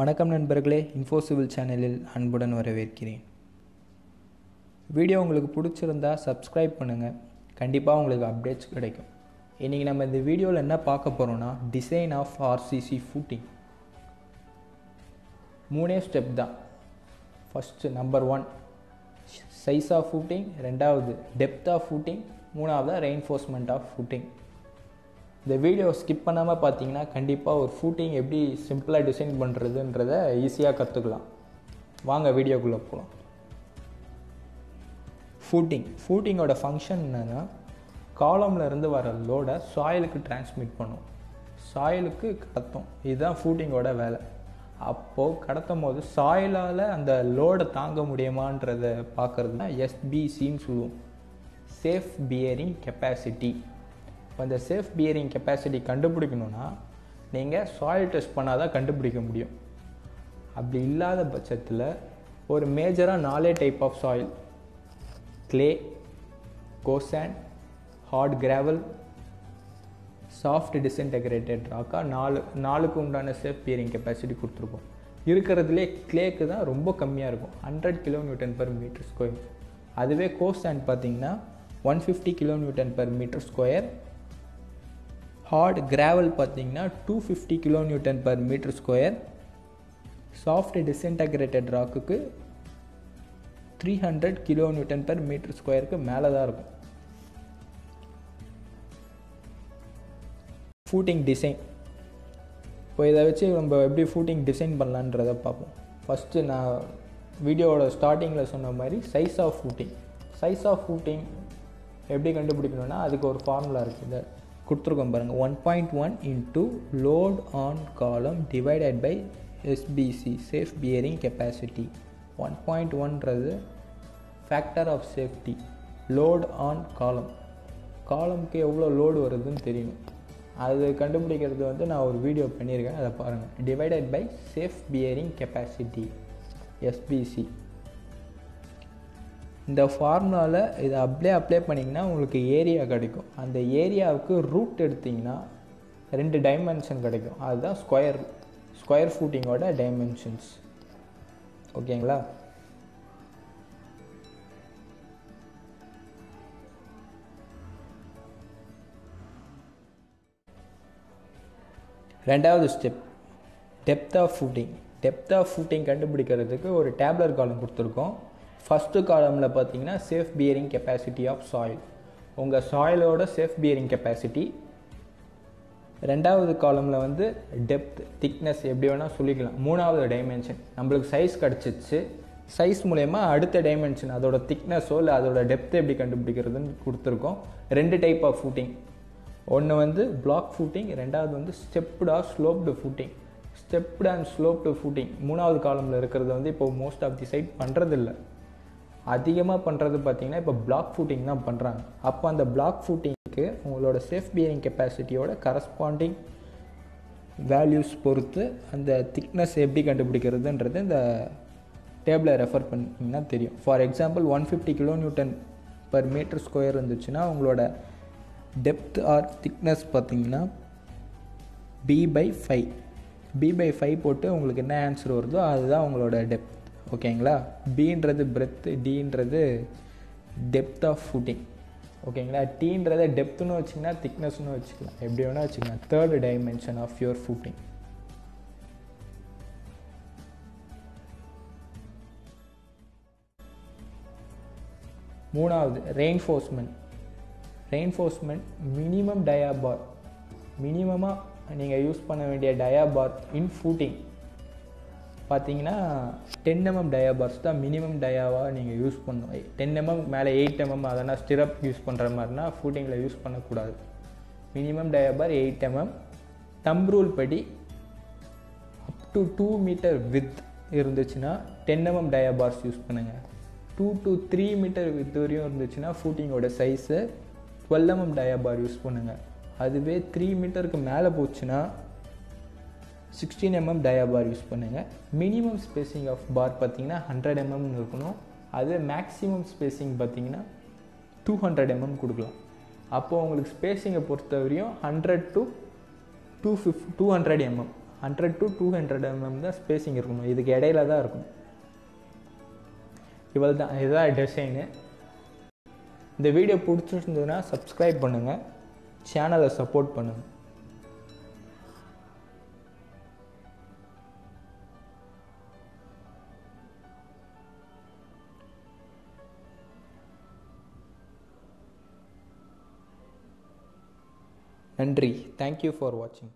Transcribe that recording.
வணக்கம் நண்பர்களே இன்ஃபோசிவில் சேனலில் அன்புடன் வரவேற்கிறேன். வீடியோ உங்களுக்கு பிடிச்சிருந்தா சப்ஸ்கிரைப் பண்ணுங்கள் கண்டிப்பாக உங்களுக்கு அப்டேட்ஸ் கிடைக்கும். இன்றைக்கி நம்ம இந்த வீடியோவில் என்ன பார்க்க போகிறோன்னா டிசைன் ஆஃப் ஆர்சிசி ஃபூட்டிங் மூணே ஸ்டெப் தான். First number one size of footing ரெண்டாவது டெப்த் ஆஃப் ஃபூட்டிங் மூணாவது ரெயின்ஃபோர்ஸ்மெண்ட் ஆஃப் ஃபூட்டிங் இந்த வீடியோ ஸ்கிப் பண்ணாமல் பார்த்தீங்கன்னா கண்டிப்பாக ஒரு ஃபூட்டிங் எப்படி சிம்பிளாக டிசைன் பண்ணுறதுன்றத ஈஸியாக கற்றுக்கலாம் வாங்க வீடியோக்குள்ளே போகலாம் ஃபூட்டிங் ஃபூட்டிங்கோட ஃபங்க்ஷன் என்னென்னா காலமில் இருந்து வர லோடை சாயிலுக்கு டிரான்ஸ்மிட் பண்ணும். சாயிலுக்கு கடத்தும். இதுதான் ஃபூட்டிங்கோட வேலை. அப்போது கடத்தும் போது சாயிலால் அந்த லோடை தாங்க முடியுமான்றதை பார்க்குறது தான் எஸ்பிசின்னு சொல்லுவோம். சேஃப் பியரிங் கெப்பாசிட்டி இப்போ இந்த சேஃப் பியரிங் கெப்பாசிட்டி கண்டுபிடிக்கணுன்னா நீங்கள் சாயில் டெஸ்ட் பண்ணால் தான் கண்டுபிடிக்க முடியும். அப்படி இல்லாத பட்சத்தில் ஒரு மேஜராக நாலே type of soil clay coarse sand hard gravel soft disintegrated ராக்காக நாலு நாலுக்கு உண்டான சேஃப் பியரிங் கெப்பாசிட்டி கொடுத்துருக்கோம் இருக்கிறதுலே கிளேக்கு தான் ரொம்ப கம்மியாக இருக்கும். Hundred kilometre per metre square அதுவே கோசாண்ட் பார்த்தீங்கன்னா one fifty kilometre per metre square hard gravel பார்த்தீங்கன்னா two fifty kilo newton per metre square soft disintegrated ராக்குக்கு three hundred kilo newton per metre ஸ்கொயருக்கு மேலே தான் இருக்கும். ஃபூட்டிங் டிசைன் இப்போ இதை வச்சு நம்ம எப்படி ஃபூட்டிங் டிசைன் பண்ணலான்றதை பார்ப்போம். ஃபஸ்ட்டு நான் வீடியோவோட ஸ்டார்டிங்கில் சொன்ன மாதிரி size of footing size of footing எப்படி கண்டுபிடிக்கணும்னா அதுக்கு ஒரு ஃபார்முலா இருக்குது கொடுத்துருக்கோம் பாருங்கள் one point one into load on column divided by SBC safe bearing capacity one point ஒன்றது factor of safety load on column காலமுக்கு எவ்வளோ லோடு வருதுன்னு தெரியணும். அது கண்டுபிடிக்கிறது வந்து நான் ஒரு வீடியோ பண்ணியிருக்கேன். அதை பாருங்கள் divided by safe bearing capacity SBC இந்த ஃபார்முலாவில் இதை அப்படியே அப்ளை பண்ணிங்கன்னா உங்களுக்கு ஏரியா கிடைக்கும். அந்த ஏரியாவுக்கு ரூட் எடுத்திங்கன்னா ரெண்டு டைமென்ஷன் கிடைக்கும். அதுதான் ஸ்கொயர் ஸ்கொயர் ஃபூட்டிங்கோட டைமென்ஷன்ஸ் ஓகேங்களா ரெண்டாவது step depth of footing depth of footing கண்டுபிடிக்கிறதுக்கு ஒரு டேப்லர் காலம் கொடுத்துருக்கோம். ஃபஸ்ட்டு காலமில் பார்த்தீங்கன்னா safe bearing capacity of soil உங்கள் சாயிலோட சேஃப் பியரிங் கெப்பாசிட்டி ரெண்டாவது காலமில் வந்து டெப்த் திக்னஸ் எப்படி வேணால் சொல்லிக்கலாம். மூணாவது டைமென்ஷன் நம்மளுக்கு சைஸ் கிடச்சிச்சு. சைஸ் மூலயமா அடுத்த டைமென்ஷன் அதோட திக்னஸோ இல்லை அதோட டெப்த் எப்படி கண்டுபிடிக்கிறதுன்னு கொடுத்துருக்கோம். ரெண்டு டைப் ஆஃப் ஃபூட்டிங் ஒன்று வந்து பிளாக் ஃபூட்டிங் ரெண்டாவது வந்து ஸ்டெப்டா sloped footing stepped and sloped footing மூணாவது காலமில் இருக்கிறது வந்து இப்போ மோஸ்ட் ஆஃப் தி சைட் பண்ணுறதில்ல அதிகமாக பண்ணுறது பார்த்தீங்கன்னா இப்போ பிளாக் ஃபூட்டிங் தான் பண்ணுறாங்க அப்போ அந்த பிளாக் ஃபூட்டிங்க்கு உங்களோட சேஃப் பியரிங் கெப்பாசிட்டியோட கரஸ்பாண்டிங் வேல்யூஸ் பொறுத்து அந்த திக்னஸ் எப்படி கண்டுபிடிக்கிறதுன்றது இந்த டேபிளை ரெஃபர் பண்ணிங்கன்னா தெரியும். For example one fifty kilo newton per metre square இருந்துச்சுன்னா உங்களோட டெப்த் ஆர் திக்னஸ் பார்த்தீங்கன்னா B by five B by five போட்டு உங்களுக்கு என்ன ஆன்சர் வருதோ அதுதான் உங்களோட டெப்த் ஓகேங்களா? பின்றது பிரெத்து டின்றது டெப்த் ஆஃப் ஃபுட்டிங் ஓகேங்களா? டீன்றதை டெப்த்துன்னு வச்சிங்கன்னா திக்னஸ்னு வச்சுக்கலாம். எப்படி வேணால் வச்சுக்கலாம். Third dimension of your footing மூணாவது reinforcement reinforcement minimum dia bar மினிமமாக நீங்கள் யூஸ் பண்ண வேண்டிய டயாபார் இன் ஃபூட்டிங் பார்த்தீங்கன்னா டென் எம்எம் டயாபார்ஸ் தான் மினிமம் டயாவாக நீங்கள் யூஸ் பண்ணணும். டென் எம்எம் மேலே எயிட் எம்எம் அதனால் ஸ்டிரப் யூஸ் பண்ணுற மாதிரினா ஃபூட்டிங்கில் யூஸ் பண்ணக்கூடாது. Minimum dia bar eight mm thumb rule படி up to two metre width இருந்துச்சுன்னா டென் எம்எம் டயாபார்ஸ் யூஸ் பண்ணுங்கள் two to three metre width வரையும் இருந்துச்சுன்னா ஃபூட்டிங்கோட size twelve mm dia bar use பண்ணுங்கள் அதுவே த்ரீ மீட்டருக்கு மேலே போச்சுன்னா sixteen mm dia bar use பண்ணுங்கள் மினிமம் ஸ்பேசிங் ஆஃப் பார் பார்த்தீங்கன்னா ஹண்ட்ரட் எம்எம்னு இருக்கணும். அது மேக்ஸிமம் ஸ்பேசிங் பார்த்தீங்கன்னா டூ ஹண்ட்ரட் எம்எம் கொடுக்கலாம். அப்போது உங்களுக்கு ஸ்பேசிங்கை பொறுத்தவரையும் hundred to two fif two hundred mm hundred to two hundred mm தான் ஸ்பேசிங் இருக்கணும். இதுக்கு இடையில தான் இருக்கும் இவ்வளோ தான். இதுதான் டிசைனு இந்த வீடியோ பிடிச்சிருந்ததுன்னா சப்ஸ்கிரைப் பண்ணுங்கள் சேனலை சப்போர்ட் பண்ணுங்கள் நன்றி தேங்க்யூ ஃபார் வாட்சிங்